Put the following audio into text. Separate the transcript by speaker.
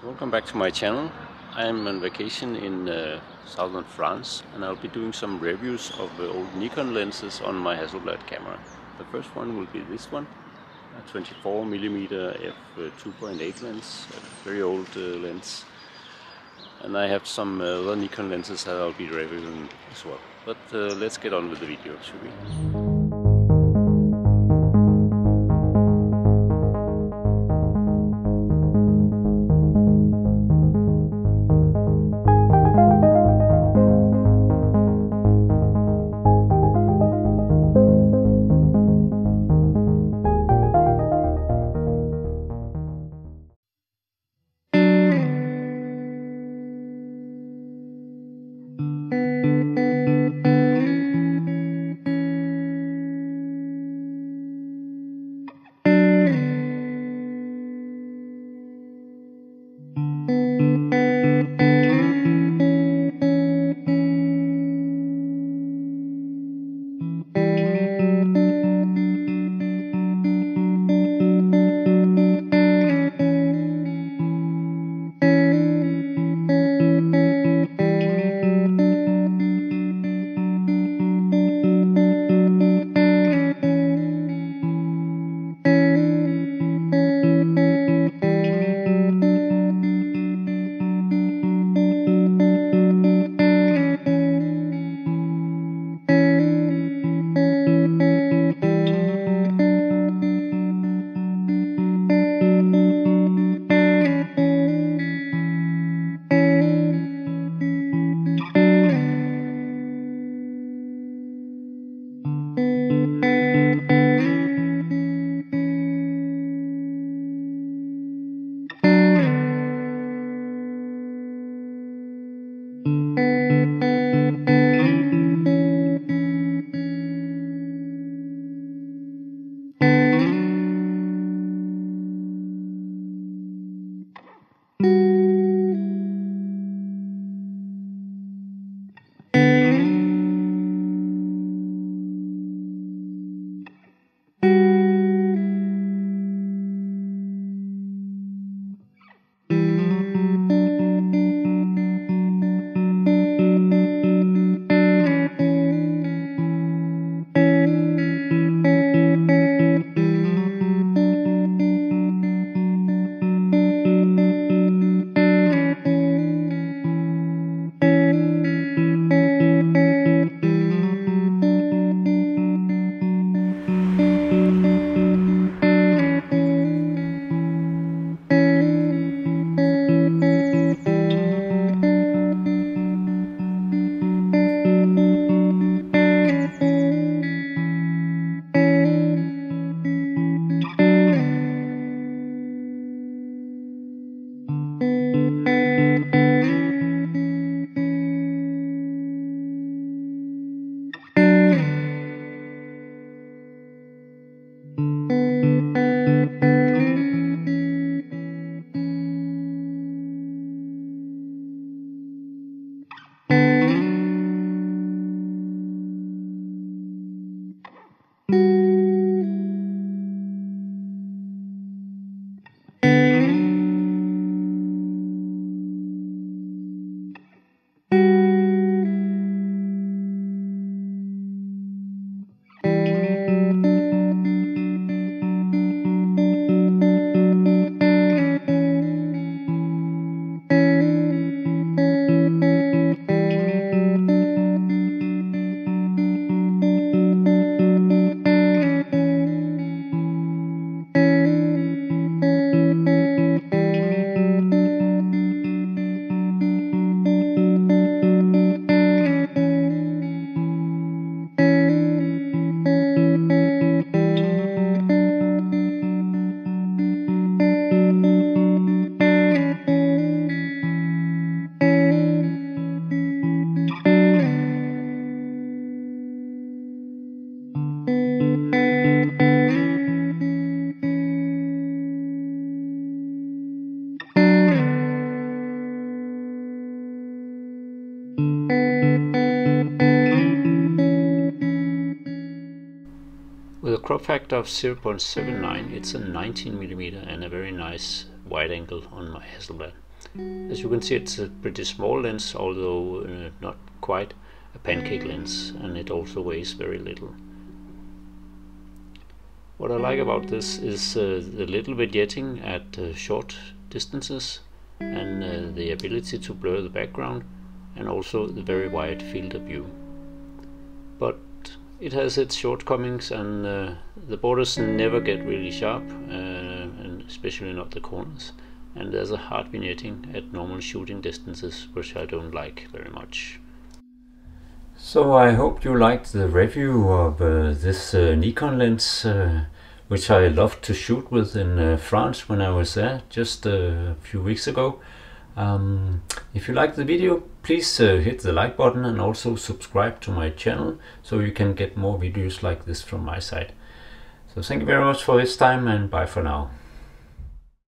Speaker 1: So welcome back to my channel. I am on vacation in uh, southern France and I'll be doing some reviews of uh, old Nikon lenses on my Hasselblad camera. The first one will be this one, a 24mm f2.8 lens, a very old uh, lens. And I have some uh, other Nikon lenses that I'll be reviewing as well. But uh, let's get on with the video, shall we? Crop factor of 0.79 it's a 19 millimeter and a very nice wide angle on my Hasselblad. As you can see it's a pretty small lens although uh, not quite a pancake lens and it also weighs very little. What I like about this is uh, the little vignetting at uh, short distances and uh, the ability to blur the background and also the very wide field of view. But it has its shortcomings and uh, the borders never get really sharp uh, and especially not the corners and there's a hard vignetting at normal shooting distances which I don't like very much. So I hope you liked the review of uh, this uh, Nikon lens uh, which I loved to shoot with in uh, France when I was there just a few weeks ago. Um, if you liked the video, please uh, hit the like button and also subscribe to my channel so you can get more videos like this from my side. So thank you very much for this time and bye for now.